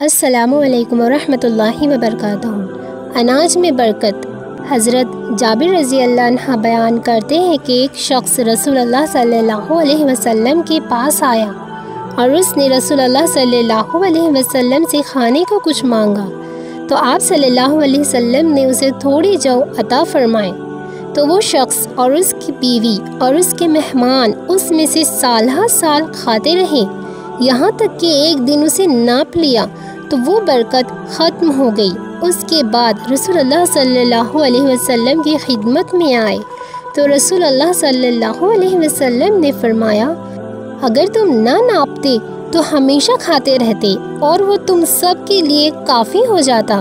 असलकम वरहमतुल्लाहि वबरकातुहू। अनाज में बरकत। हज़रत जाबिर रज़ी अल्लाह बयान करते हैं कि एक शख्स रसूल अल्लाह सल्लल्लाहु अलैहि वसल्लम के पास आया और उसने रसूल अल्लाह सल्लल्लाहु अलैहि वसल्लम से खाने को कुछ मांगा। तो आप सल्लल्लाहु अलैहि वसल्लम ने उसे थोड़ी जौ अता फरमाए। तो वो शख्स और उसकी बीवी और उसके मेहमान उसमें से साल साल खाते रहे। यहाँ तक कि एक दिन उसे नाप लिया तो वो बरकत ख़त्म हो गई। उसके बाद रसूल अल्लाह सल्लल्लाहु अलैहि वसल्लम की खिदमत में आए। तो रसूल अल्लाह सल्लल्लाहु अलैहि वसल्लम ने फरमाया, अगर तुम ना नापते तो हमेशा खाते रहते और वो तुम सब के लिए काफ़ी हो जाता।